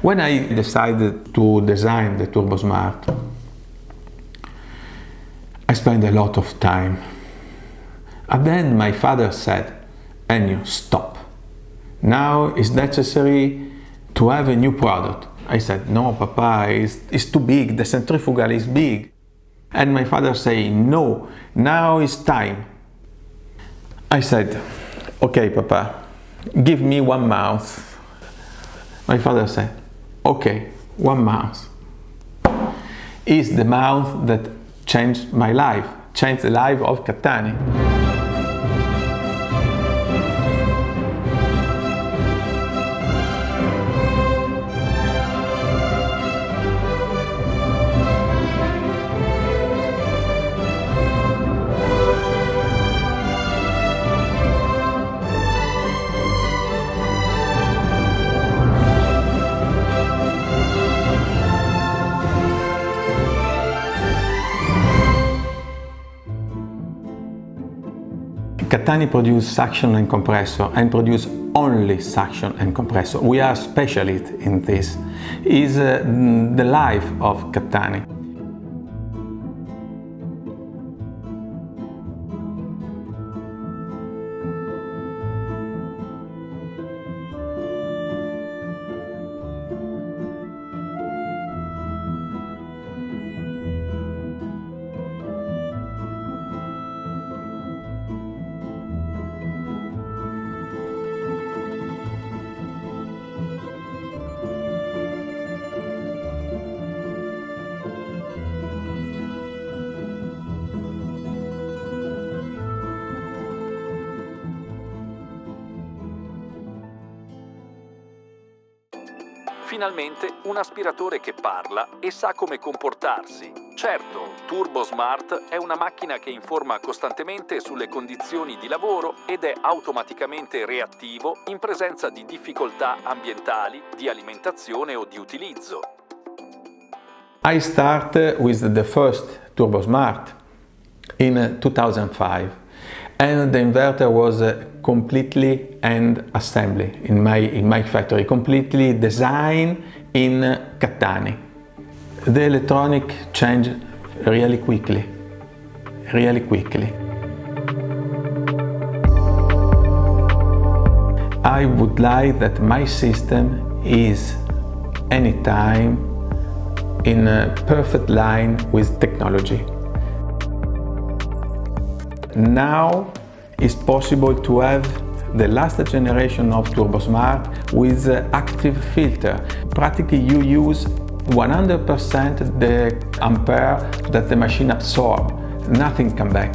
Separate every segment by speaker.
Speaker 1: When I decided to design the Turbo Smart, I spent a lot of time. And then my father said, Ennio, stop. Now it's necessary to have a new product. I said, no, Papa, it's, it's too big, the centrifugal is big. And my father said, no, now it's time. I said, okay, Papa, give me one mouse. My father said, okay, one mouse. Is the mouse that changed my life, changed the life of Cattani. Cattani produce suction and compressor and produce only suction and compressor. We are specialists in this. Is uh, the life of Cattani.
Speaker 2: Finalmente un aspiratore che parla e sa come comportarsi. Certo, Turbo Smart è una macchina che informa costantemente sulle condizioni di lavoro ed è automaticamente reattivo in presenza di difficoltà ambientali, di alimentazione o di utilizzo.
Speaker 1: I started with the first Turbo Smart in 2005 and the inverter was uh, completely and assembly in my in my factory completely designed in Cattani the electronic changed really quickly really quickly. I would like that my system is anytime in a perfect line with technology now it's possible to have the last generation of TurboSmart with uh, active filter. Practically you use 100% the ampere that the machine absorbs. Nothing come back.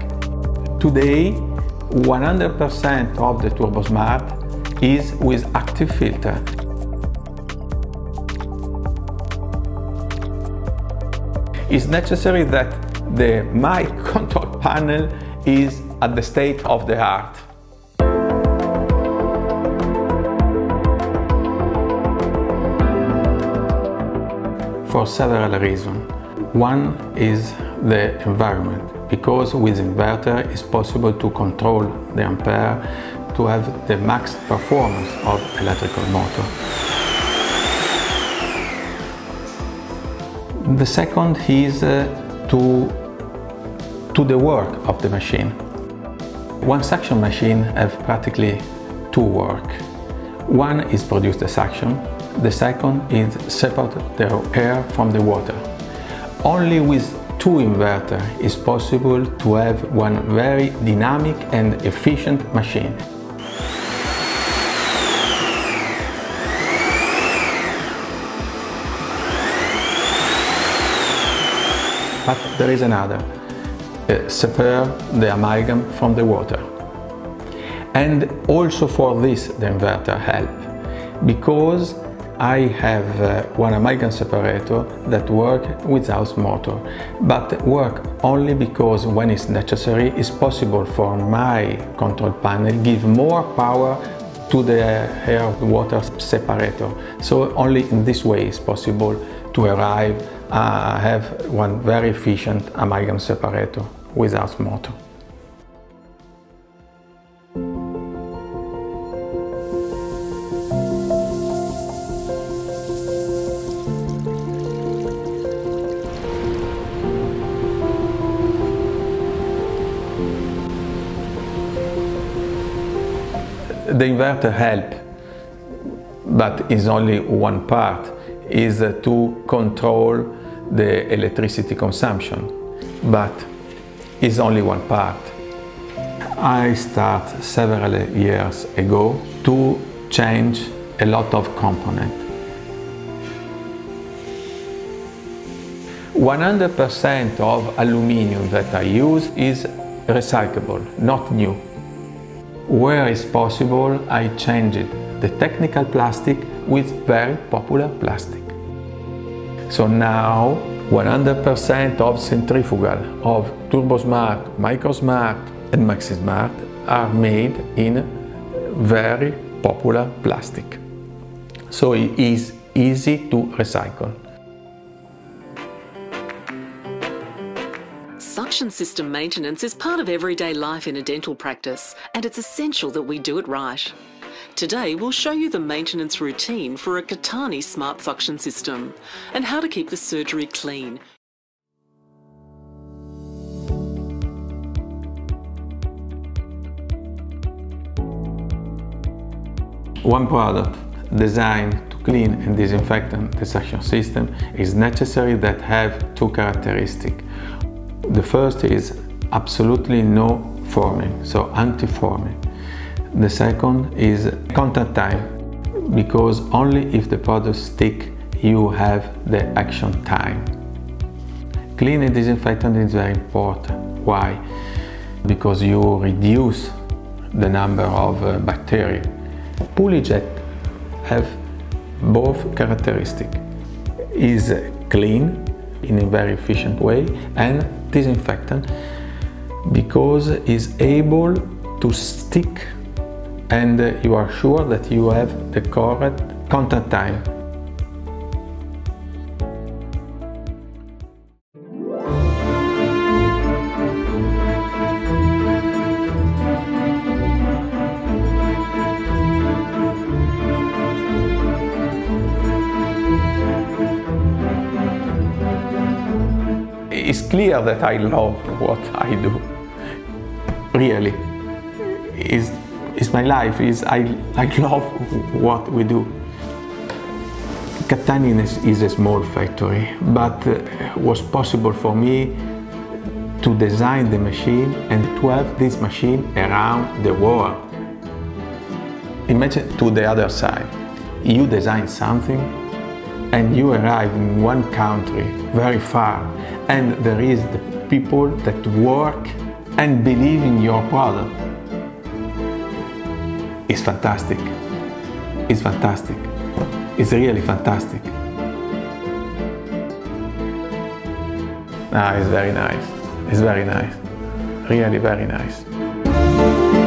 Speaker 1: Today, 100% of the TurboSmart is with active filter. It's necessary that the mic control panel is at the state of the art. For several reasons. One is the environment, because with inverter it's possible to control the ampere to have the max performance of electrical motor. The second is uh, to to the work of the machine. One suction machine have practically two work. One is produce the suction, the second is separate the air from the water. Only with two inverter is possible to have one very dynamic and efficient machine. But there is another uh, separate the amalgam from the water. And also for this the inverter help because I have uh, one amalgam separator that work without motor, but work only because when it's necessary, it's possible for my control panel give more power to the air water separator. So only in this way is possible to arrive I have one very efficient amalgam separator without motor. the inverter help, but is only one part, is to control the electricity consumption, but is only one part. I start several years ago to change a lot of components. 100% of aluminium that I use is recyclable, not new. Where is possible, I change it, the technical plastic with very popular plastic. So now 100% of centrifugal, of TurboSmart, MicroSmart and MaxiSmart are made in very popular plastic. So it is easy to recycle.
Speaker 3: Suction system maintenance is part of everyday life in a dental practice, and it's essential that we do it right. Today, we'll show you the maintenance routine for a Cattani Smart Suction System and how to keep the surgery clean.
Speaker 1: One product designed to clean and disinfect the suction system is necessary that have two characteristics. The first is absolutely no foaming, so anti-foaming. The second is contact time, because only if the product stick you have the action time. Clean and disinfectant is very important. Why? Because you reduce the number of uh, bacteria. PuliJet have both characteristics. Is clean in a very efficient way and disinfectant because it's able to stick and uh, you are sure that you have the correct contact time. it's clear that I love what I do. Really. It's, it's my life. Is I, I love what we do. Cattani is is a small factory, but it was possible for me to design the machine and to have this machine around the world. Imagine to the other side. You design something and you arrive in one country very far and there is the people that work and believe in your product. It's fantastic. It's fantastic. It's really fantastic. Ah, it's very nice. It's very nice. Really very nice.